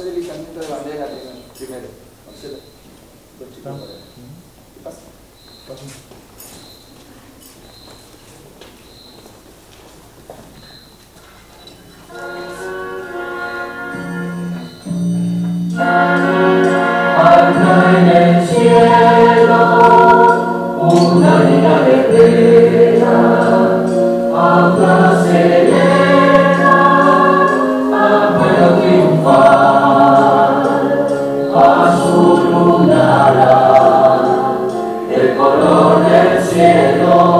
hacer el izamiento de bandera primero. Los chicos ahí. ¿Qué pasa? Allá en el cielo, una niña guerrera habla azul lunará, el color del cielo,